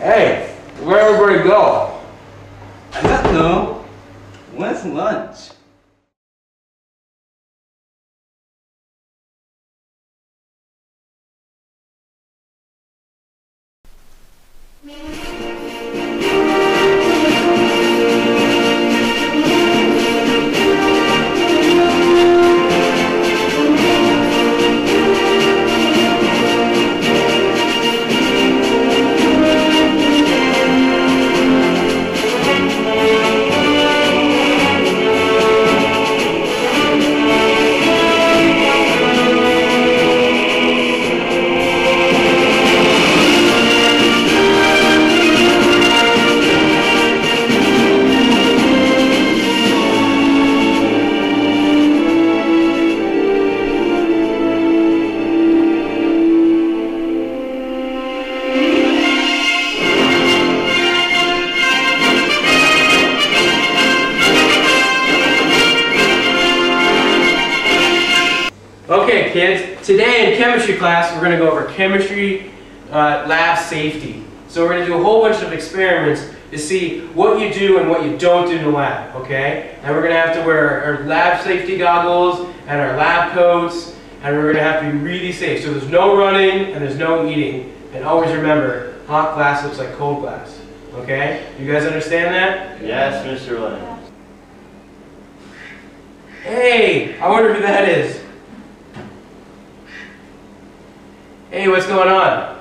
Hey, where everybody go? I don't know. When's lunch? Okay, kids, today in chemistry class, we're going to go over chemistry uh, lab safety. So we're going to do a whole bunch of experiments to see what you do and what you don't do in the lab, okay? And we're going to have to wear our lab safety goggles and our lab coats, and we're going to have to be really safe. So there's no running and there's no eating. And always remember, hot glass looks like cold glass, okay? You guys understand that? Yes, Mr. Lennon. Hey, I wonder who that is. Hey, what's going on?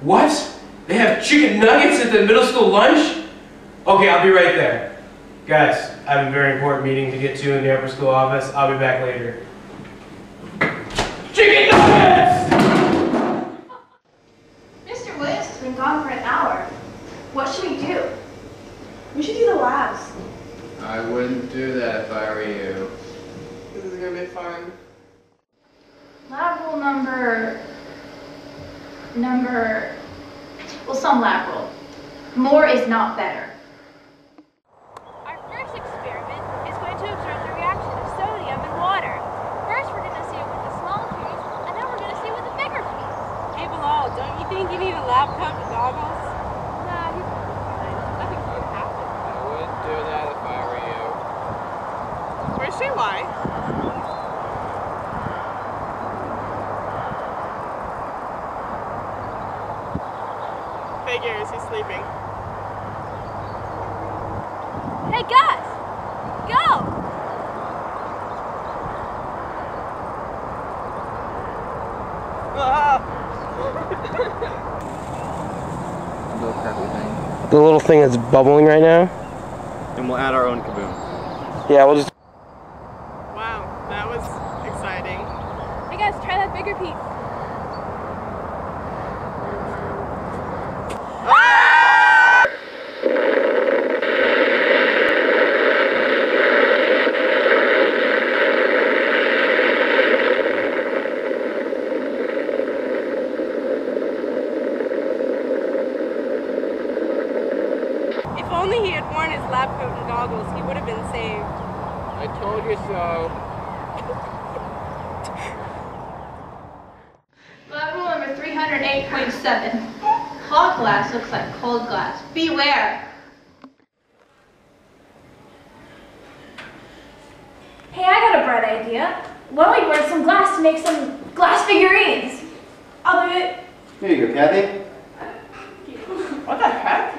What? They have chicken nuggets at the middle school lunch? Okay, I'll be right there. Guys, I have a very important meeting to get to in the upper school office. I'll be back later. Chicken nuggets! Mr. Williams has been gone for an hour. What should we do? We should do the labs. I wouldn't do that if I were you. This is gonna be fun. Lab rule number. Number. Well, some lab rule. More is not better. Our first experiment is going to observe the reaction of sodium and water. First, we're going to see it with the small piece, and then we're going to see it with the bigger piece. Hey Bilal, don't you think you need a lab coat and goggles? Nah, he's fine. Nothing's going to happen. I wouldn't do that if I were you. Where's why? Figures, he's sleeping. Hey, Gus! Go! Little. The little thing that's bubbling right now? And we'll add our own kaboom. Yeah, we'll just. Wow, that was exciting. Hey, guys, try that bigger piece. If only he had worn his lab coat and goggles, he would have been saved. I told you so. Lab rule number 308.7. Hot glass looks like cold glass. Beware. Hey, I got a bright idea. Why don't we burn some glass to make some glass figurines? I'll do it. Here you go, Kathy. What the heck?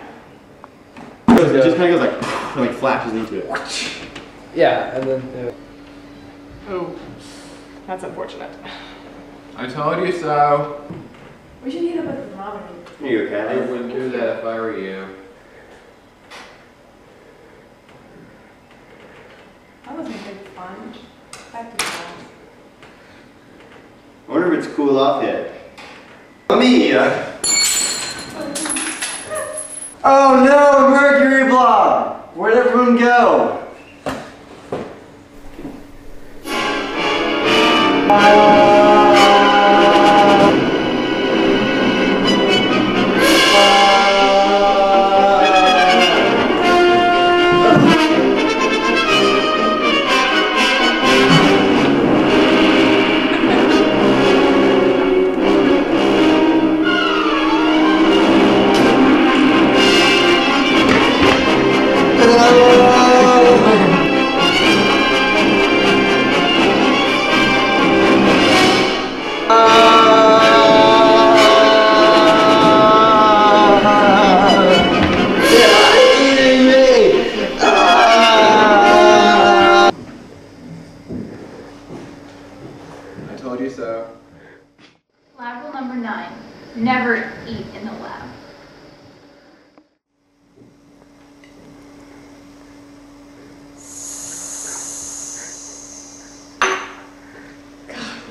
It just kind of goes like, and like flashes into it. Yeah, and then. Oh, that's unfortunate. I told you so. We should heat up a thermometer. Here you go, I wouldn't do that if I were you. That wasn't big fun. Back to fun. I wonder if it's cool off yet. Me. uh, Oh no, mercury blob! Where'd everyone go?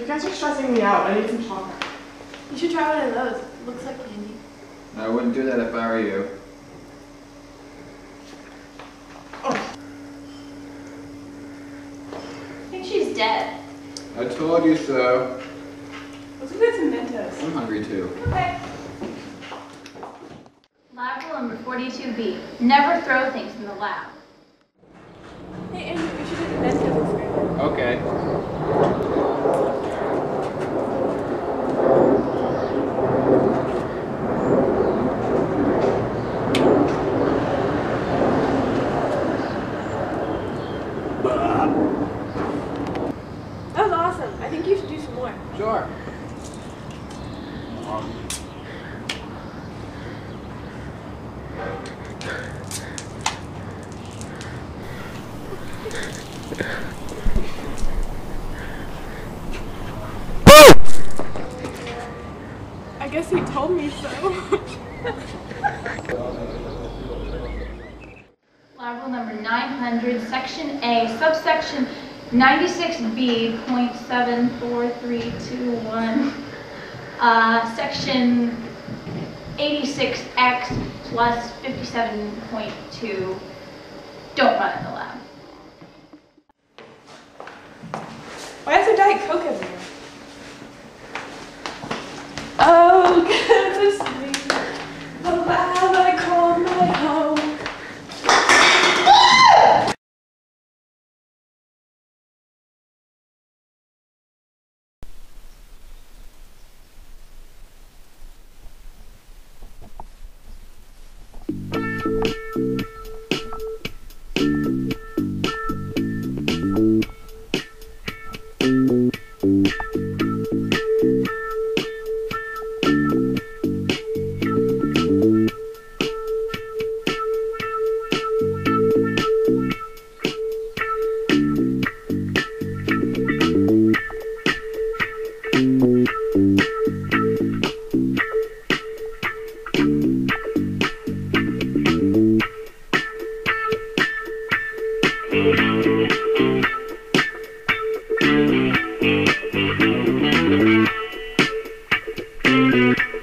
You guys are stressing me out. I need some chocolate. You should try one of those. Looks like candy. I wouldn't do that if I were you. Oh. I think she's dead. I told you so. Let's go get some Mentos. I'm hungry too. Okay. Lab rule number 42B, never throw things in the lab. Hey, Andrew, we should do the Mentos experiment. Okay. That was awesome. I think you should do some more. Sure. I guess he told me so. Rule number 900, section A, subsection 96B.74321, uh, section 86X plus 57.2, don't run in the lab. Why is there Diet Coke everywhere? Oh, goodness me. The lab I call my home.